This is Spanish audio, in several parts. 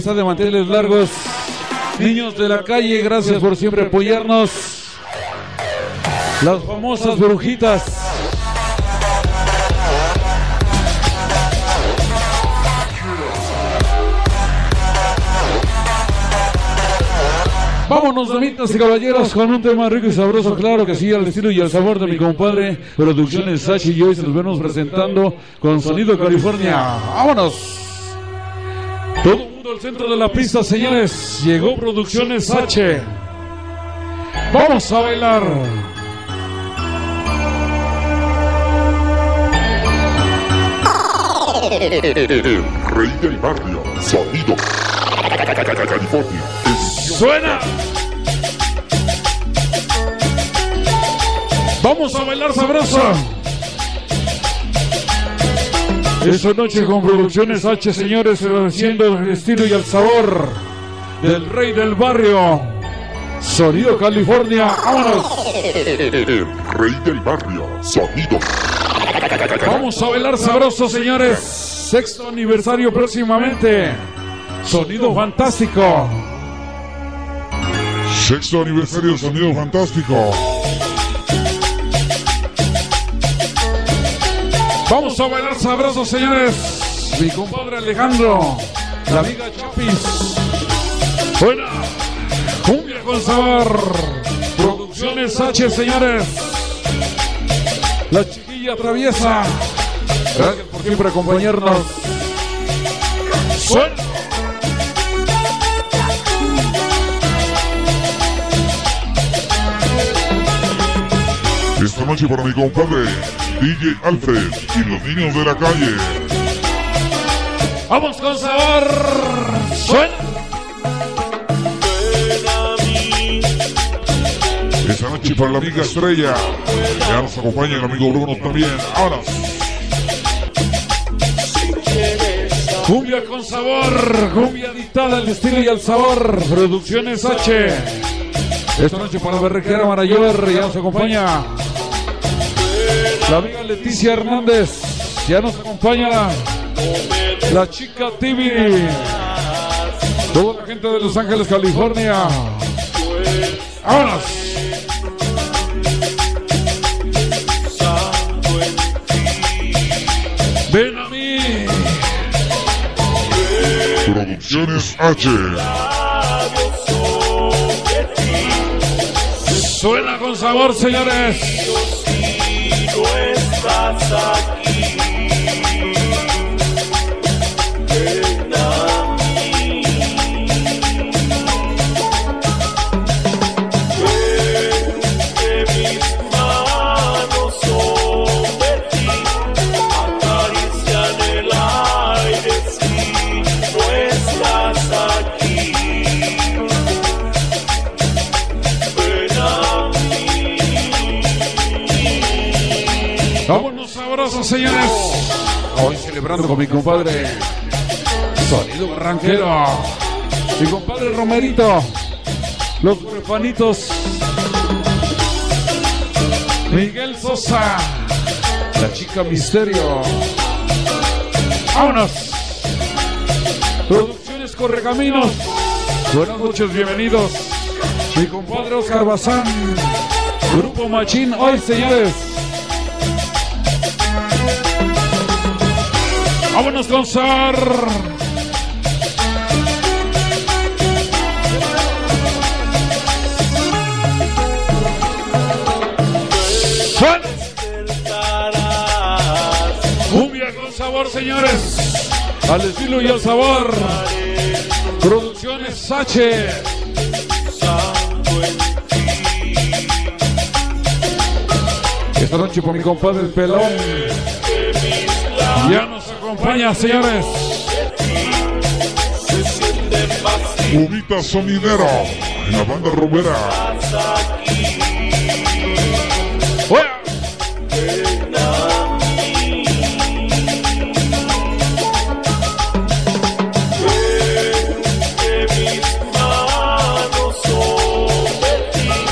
está de manteles largos. Niños de la calle, gracias por siempre apoyarnos. Las famosas brujitas. Vámonos, damitas y caballeros, con un tema rico y sabroso, claro que sí, al estilo y al sabor de mi compadre. Producciones Sachi y hoy se los vemos presentando con Sonido California. ¡Vámonos! Todo el al centro de la pista, señores. Llegó Producciones H. Vamos a bailar. Rey del barrio, sonido California. ¡Suena! Vamos a bailar sabroso. Esta noche con Producciones H, señores, haciendo el estilo y el sabor del rey del barrio. Sonido California, vámonos. Rey del barrio, sonido Vamos a bailar sabroso, señores. Sexto aniversario próximamente. Sonido fantástico. Sexto aniversario Sonido Fantástico. Vamos a bailar sabroso, señores. Mi compadre Alejandro, la amiga Chapis. Buena. Cumbia con sabor. Producciones H, señores. La chiquilla traviesa. Gracias por siempre acompañarnos. Suena. Noche para mi compadre DJ Alfred y los niños de la calle. Vamos con sabor. Suena. Esta noche para la amiga Estrella. Ya nos acompaña el amigo Bruno también. Ahora, Cumbia con sabor, cumbia dictada al estilo y al sabor. Producciones H. Esta noche para Berrequera Marayor ya nos acompaña la amiga Leticia Hernández. Ya nos acompaña la chica TV. Toda la gente de Los Ángeles, California. ¡Vámonos! Ven a mí. Producciones H. Suena con sabor, señores estás aquí. Vámonos sabrosos, señores. Hoy celebrando con mi compadre Sonido Barranquero. Mi compadre Romerito. Los prefanitos. Miguel Sosa. La chica Misterio. Vámonos. Producciones Correcaminos. Buenas noches, bienvenidos. Mi compadre Oscar Bazán. Grupo Machín. Hoy, señores. Vámonos con Sar. Suena. Cumbia con sabor, señores. Al estilo y al sabor. Producciones H. Esta noche por mi compadre el pelón. Ya nos acompaña, señores. Ubita Sonidero en la banda. ¡Fuera!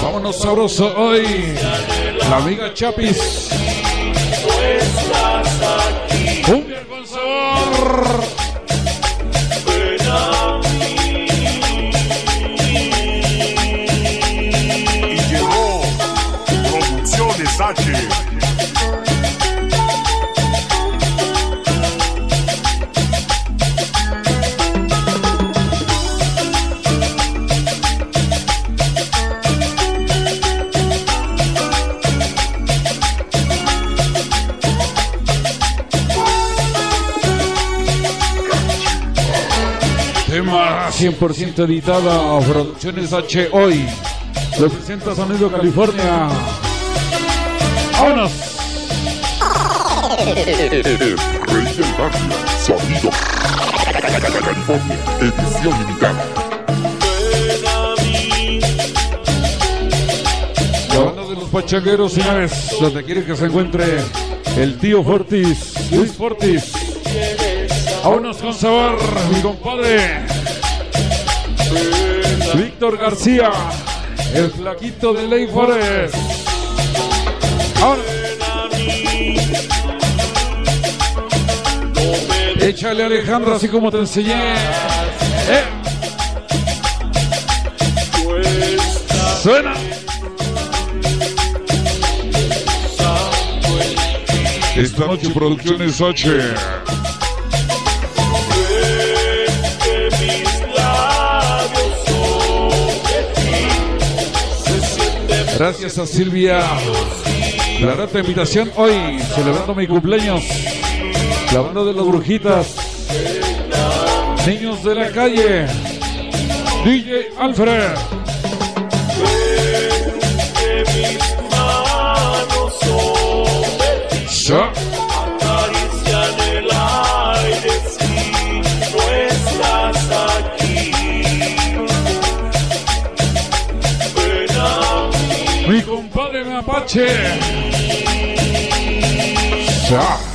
Vámonos sabroso hoy. La amiga Chapis. Tema 100% editado, Producciones H hoy. Representa Sonido California. ¡Vámonos! Sonido California, edición limitada. La banda de los pachangueros, señores, donde quiere que se encuentre el tío Fortis, Luis Fortis. Vámonos con sabor, mi compadre. Víctor García, el flaquito de Ley Forest. Ahora. Échale Alejandro así como te enseñé. Eh. Suena. Esta noche Producciones H. Gracias a Silvia. La grata invitación hoy, celebrando mi cumpleaños. La banda de las brujitas. Niños de la calle. DJ Alfred. Mi compadre Mapache. Ya.